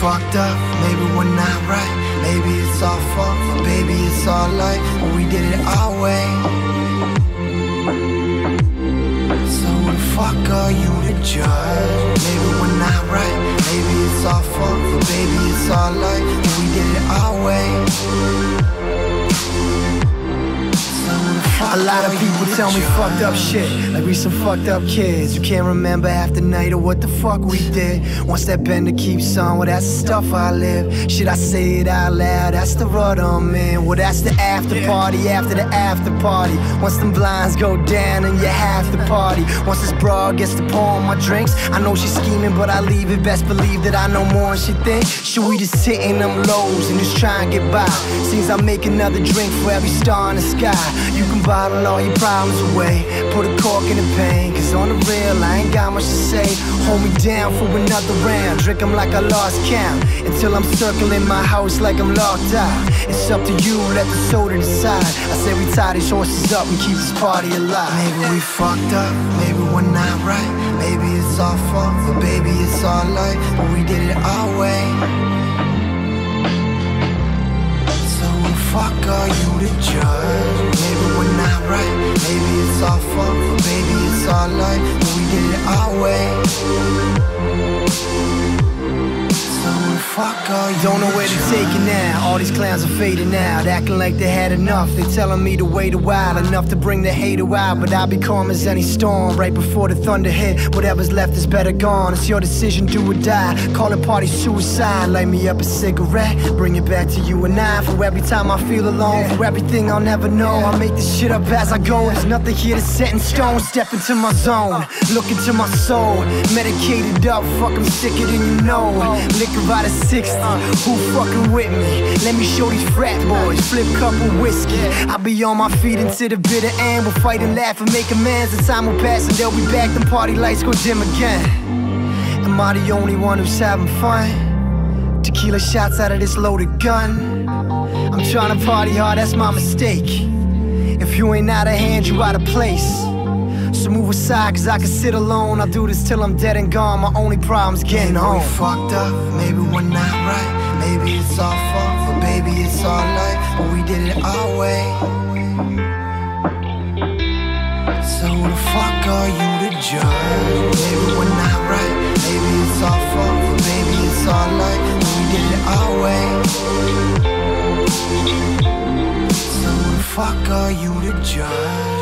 fucked up, maybe we're not right. Maybe it's our fault, but baby, it's our life. But we did it our way. So who the fuck are you to judge? Maybe we're not right. Maybe it's our fault, but baby, it's our life. But we did it our way. So who the fuck A lot of people tell me fucked up shit, like we some fucked up kids. You can't remember half the night or what the fuck we did. Once that bender keeps on, well that's the stuff I live. Should I say it out loud? That's the rut I'm in. Well that's the after party after the after party. Once them blinds go down and you have to party. Once this broad gets to pouring my drinks, I know she's scheming, but I leave it. Best believe that I know more than she think. Should we just sit in them lows and just try and get by? Seems I make another drink for every star in the sky. You can bottle all your problems away. Put a cork in the pain, cause on the real, I ain't got much to say. Hold me down for another round. Drink 'em like I lost count. Until I'm circling my house like I'm locked out. It's up to you, let the soda decide. I say we tie these horses up and keep this party alive. Maybe we fucked up, maybe we're not right. Maybe it's our fault, but baby, it's our life. But we did it our way. Fuck are you to judge? Maybe we're not right. Maybe it's our fault, maybe it's our life. We did it our way. Fuck you? Don't know where to take it now. All these clowns are fading out, acting like they had enough. They telling me to wait a while, enough to bring the hater out. But I'll be calm as any storm right before the thunder hit. Whatever's left is better gone. It's your decision, do or die. Call it party suicide. Light me up a cigarette, bring it back to you and I. For every time I feel alone, for everything I'll never know. I make this shit up as I go. There's nothing here to set in stone. Step into my zone, look into my soul. Medicated up, fuck, I'm sicker than you know. Liquor out of 60, who fucking with me? Let me show these frat boys, flip cup of whiskey. I'll be on my feet until the bitter end. We'll fight and laugh and make amends. The time will pass and they'll be back. The party lights go dim again. Am I the only one who's having fun? Tequila shots out of this loaded gun. I'm trying to party hard, that's my mistake. If you ain't out of hand, you out of place. So move aside, cause I can sit alone. I'll do this till I'm dead and gone. My only problem's getting Maybe home. fucked up, maybe we're not right. Maybe it's our fault, but baby, it's our life. But we did it our way. So who the fuck are you to judge? Maybe we're not right. Maybe it's our fault, but baby, it's our life. But we did it our way. So who the fuck are you to judge?